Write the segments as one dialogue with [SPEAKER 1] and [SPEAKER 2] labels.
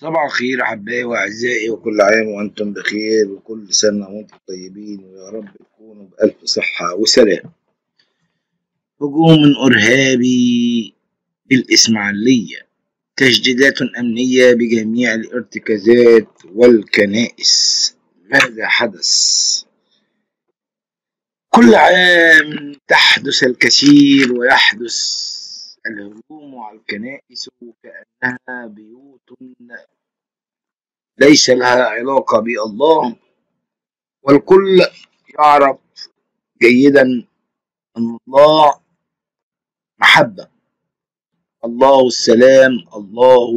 [SPEAKER 1] صباح الخير أحبائي وأعزائي وكل عام وأنتم بخير وكل سنة وأنتم طيبين ويا رب تكونوا بألف صحة وسلام هجوم إرهابي بالإسماعيلية تجديدات أمنية بجميع الارتكازات والكنائس ماذا حدث؟ كل عام تحدث الكثير ويحدث الهجوم على الكنائس كأنها بيوت ليس لها علاقة بالله والكل يعرف جيدا أن الله محبة. الله السلام الله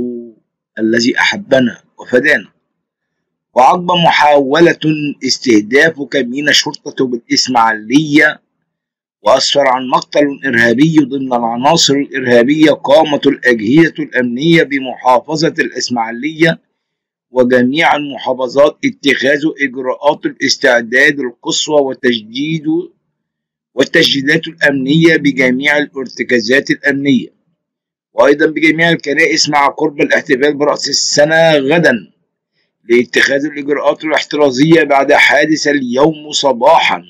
[SPEAKER 1] الذي أحبنا وفدانا. وعقب محاولة استهداف كمين الشرطة بالإسماعيلية وأسفر عن مقتل إرهابي ضمن العناصر الإرهابية قامت الأجهزة الأمنية بمحافظة الإسماعيلية وجميع المحافظات اتخاذ إجراءات الاستعداد القصوى وتجديد والتجديدات الأمنية بجميع الارتكازات الأمنية. وأيضا بجميع الكنائس مع قرب الاحتفال برأس السنة غدا لاتخاذ الإجراءات الاحترازية بعد حادث اليوم صباحا.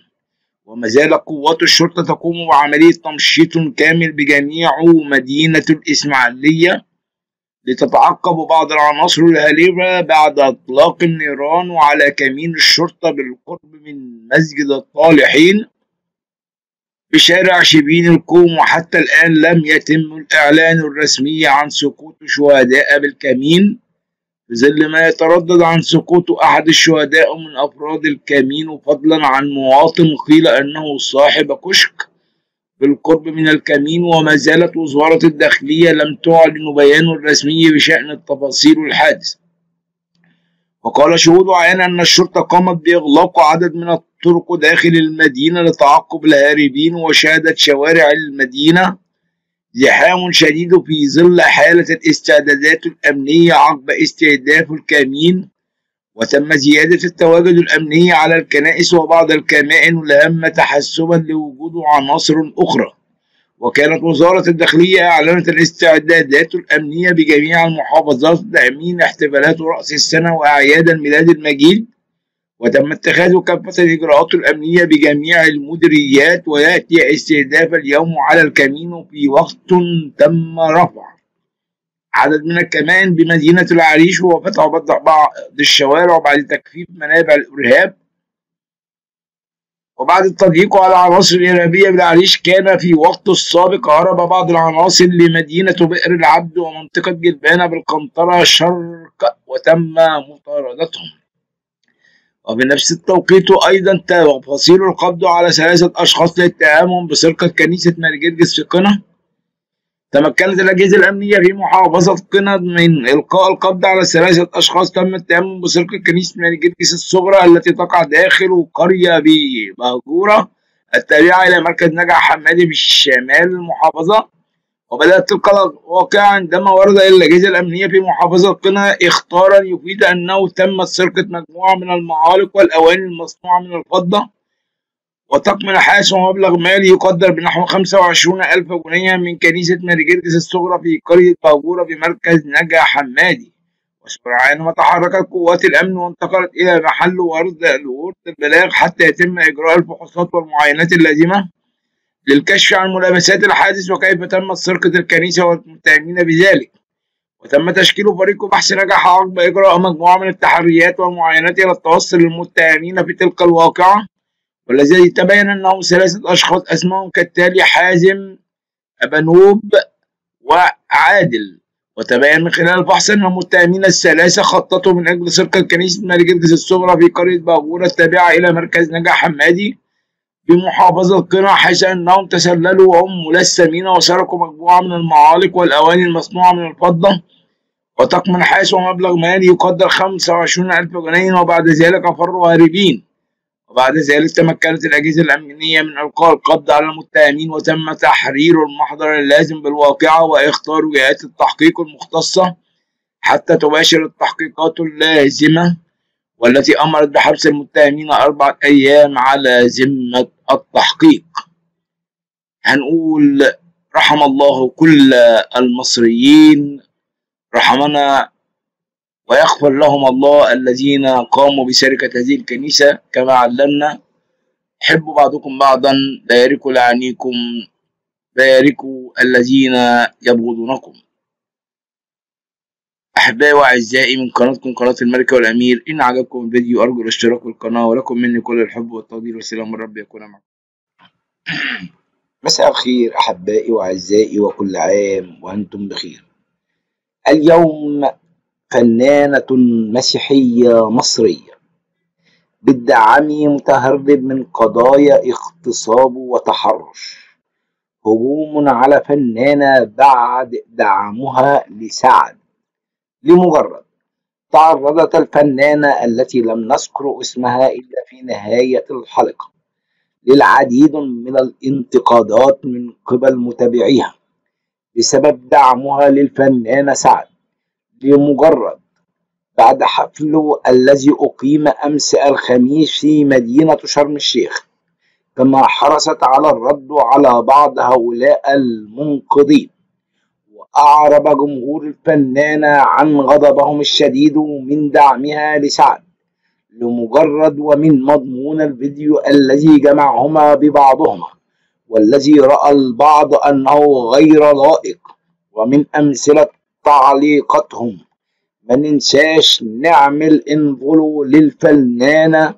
[SPEAKER 1] وما زال قوات الشرطة تقوم بعملية تمشيط كامل بجميع مدينة الإسماعيلية لتتعقب بعض العناصر الهاربة بعد إطلاق النيران على كمين الشرطة بالقرب من مسجد الطالحين بشارع شبين الكوم وحتى الآن لم يتم الإعلان الرسمي عن سقوط شهداء بالكمين. في ظل ما يتردد عن سقوط أحد الشهداء من أفراد الكمين فضلا عن مواطن قيل أنه صاحب كشك بالقرب من الكمين وما زالت وزارة الداخلية لم تعلن بيان رسمي بشأن التفاصيل الحادث وقال شهود عيان أن الشرطة قامت بإغلاق عدد من الطرق داخل المدينة لتعقب الهاربين وشهدت شوارع المدينة زحام شديد في ظل حالة الاستعدادات الأمنية عقب استهداف الكمين وتم زيادة التواجد الأمني على الكنائس وبعض الكمائن الهامة تحسبا لوجود عناصر أخرى. وكانت وزارة الداخلية أعلنت الاستعدادات الأمنية بجميع المحافظات لتأمين احتفالات رأس السنة وأعياد الميلاد المجيد وتم اتخاذ كافة الإجراءات الأمنية بجميع المديريات ويأتي استهداف اليوم على الكمين في وقت تم رفع عدد من الكمائن بمدينة العريش وفتح بعض الشوارع بعد تكثيف منابع الإرهاب. وبعد التضييق على العناصر الإرهابية بالعريش كان في وقت السابق هرب بعض العناصر لمدينة بئر العبد ومنطقة جلبانة بالقنطرة شرق وتم مطاردتهم. وبنفس التوقيت أيضا تفاصيل القبض على ثلاثة أشخاص لاتهامهم بسرقة كنيسة مارجرجس في قنا. تمكنت الأجهزة الأمنية في محافظة قنا من إلقاء القبض على ثلاثة أشخاص. تم اتهامهم بسرقة كنيسة مارجرجس الصغرى التي تقع داخل قرية بمهجورة التابعة إلى مركز نجع حمادي في شمال المحافظة. وبدأت تلك الواقعة عندما ورد إلى الأجهزة الأمنية في محافظة قنا إخطارا يفيد أنه تمت سرقة مجموعة من المعالق والأواني المصنوعة من الفضة وطقم نحاس ومبلغ مالي يقدر بنحو خمسة وعشرون ألف جنيه من كنيسة ماري جرجس الصغرى في قرية باجورة بمركز نجا حمادي. وسرعان ما تحركت قوات الأمن وانتقلت إلى محل ورد البلاغ حتى يتم إجراء الفحوصات والمعاينات اللازمة. للكشف عن ملابسات الحادث وكيف تمت سرقة الكنيسة والمتهمين بذلك. وتم تشكيل فريق بحث نجح عقب إجراء مجموعة من التحريات والمعاينات إلى التوصل للمتهمين في تلك الواقعة والذي تبين أنهم ثلاثة أشخاص أسمائهم كالتالي حازم أبنوب وعادل. وتبين من خلال الفحص أن المتهمين الثلاثة خططوا من أجل سرقة كنيسة ملك جرجس الصغرى في قرية باغورة التابعة إلى مركز نجا حمادي بمحافظة قنا حيث أنهم تسللوا وهم ملثمين وسرقوا مجموعة من المعالق والأواني المصنوعة من الفضة. وطقم نحاس ومبلغ مالي يقدر خمسة وعشرين ألف جنيه وبعد ذلك فروا هاربين وبعد ذلك تمكنت الأجهزة الأمنية من إلقاء القبض على المتهمين وتم تحرير المحضر اللازم بالواقعة وإختار جهات التحقيق المختصة حتى تباشر التحقيقات اللازمة والتي أمرت بحبس المتهمين أربعة أيام على ذمة التحقيق. هنقول رحم الله كل المصريين رحمنا ويغفر لهم الله الذين قاموا بشركة هذه الكنيسة كما علمنا. حبوا بعضكم بعضا باركوا لعنيكم باركوا الذين يبغضونكم. أحبائي وأعزائي من قناتكم قناة الملكة والأمير إن عجبكم الفيديو أرجو الاشتراك في القناة ولكم مني كل الحب والتقدير والسلام الرب يكون معكم.
[SPEAKER 2] مساء الخير أحبائي وأعزائي وكل عام وأنتم بخير. اليوم فنانة مسيحية مصرية. بالدعم متهرب من قضايا اغتصاب وتحرش. هجوم على فنانة بعد دعمها لسعد. لمجرد تعرضت الفنانة التي لم نذكر اسمها إلا في نهاية الحلقة للعديد من الانتقادات من قبل متابعيها بسبب دعمها للفنانة سعد. لمجرد بعد حفله الذي أقيم أمس الخميس في مدينة شرم الشيخ كما حرصت على الرد على بعض هؤلاء المنقضين وأعرب جمهور الفنانة عن غضبهم الشديد من دعمها لسعد لمجرد ومن مضمون الفيديو الذي جمعهما ببعضهما والذي رأى البعض أنه غير لائق ومن أمثلة تعليقاتهم ما ننساش نعمل انفولو للفنانة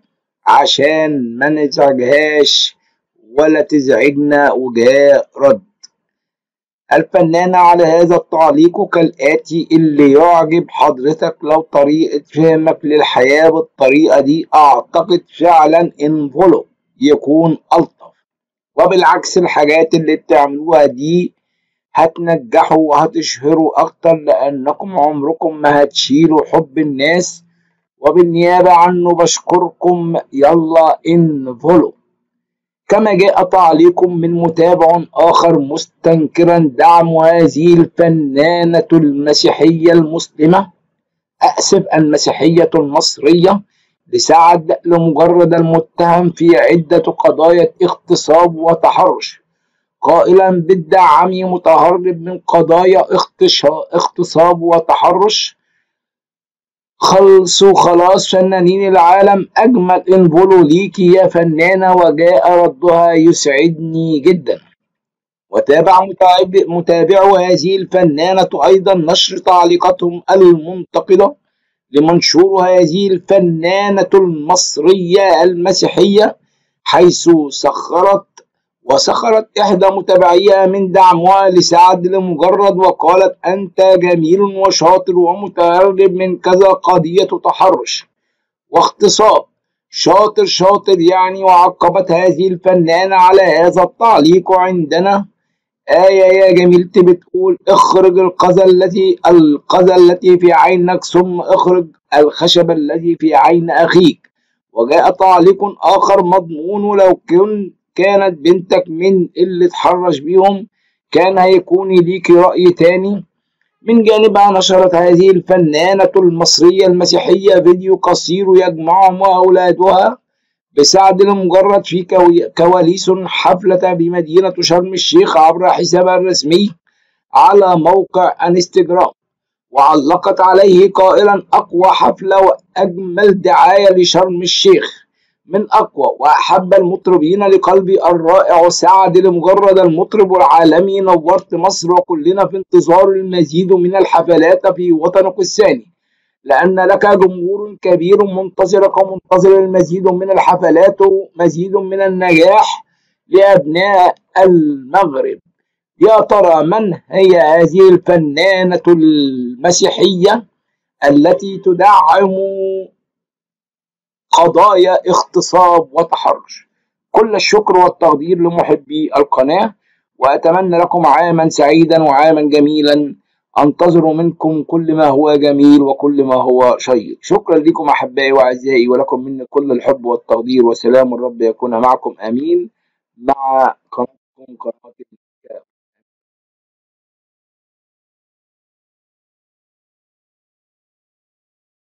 [SPEAKER 2] عشان ما نزعجهاش ولا تزعجنا وجاء رد الفنانة على هذا التعليق كالآتي اللي يعجب حضرتك لو طريقة فهمك للحياة بالطريقة دي أعتقد فعلا unfollow يكون ألطف. وبالعكس الحاجات اللي بتعملوها دي هتنجحوا وهتشهروا أكتر لأنكم عمركم ما هتشيلوا حب الناس. وبالنيابة عنه بشكركم يلا unfollow كما جاء تعليق من متابع آخر مستنكرا دعم هذه الفنانة المسيحية المسلمة. أسف المسيحية المصرية. لسعد لمجرد المتهم في عدة قضايا اغتصاب وتحرش. قائلا بالدعم متهرب من قضايا اغتصاب وتحرش. خلصوا خلاص فنانين العالم أجمل انفولو ليكي يا فنانة وجاء ردها يسعدني جدا. وتابع متابعو هذه الفنانة أيضا نشر تعليقاتهم المنتقدة لمنشور هذه الفنانة المصرية المسيحية حيث سخرت وسخرت إحدى متابعيها من دعمها لسعد لمجرد وقالت أنت جميل وشاطر ومتهرب من كذا قضية تحرش. واغتصاب شاطر شاطر يعني وعقبت هذه الفنانة على هذا التعليق عندنا. آية يا جميلتي بتقول اخرج القذى التي القذى التي في عينك ثم اخرج الخشب الذي في عين أخيك. وجاء تعليق آخر مضمون لو كنت كانت بنتك من اللي اتحرش بيهم كان هيكون ليكي رأي تاني؟ من جانبها نشرت هذه الفنانة المصرية المسيحية فيديو قصير يجمعهم وأولادها بسعد لمجرد في كواليس حفلة بمدينة شرم الشيخ عبر حسابها الرسمي على موقع انستجرام وعلقت عليه قائلا أقوى حفلة وأجمل دعاية لشرم الشيخ. من أقوى وأحب المطربين لقلبي الرائع سعد لمجرد المطرب العالمي نورت مصر وكلنا في انتظار المزيد من الحفلات في وطنك الثاني. لأن لك جمهور كبير منتظرك ومنتظر المزيد من الحفلات ومزيد من النجاح لأبناء المغرب. يا ترى من هي هذه الفنانة المسيحية التي تدعم قضايا اغتصاب وتحرش كل الشكر والتقدير لمحبي القناة وأتمنى لكم عاما سعيدا وعاما جميلا. أنتظر منكم كل ما هو جميل وكل ما هو شيق. شكرا لكم أحبائي وأعزائي ولكم مني كل الحب والتقدير وسلام الرب يكون معكم. أمين. مع قناتكم قناة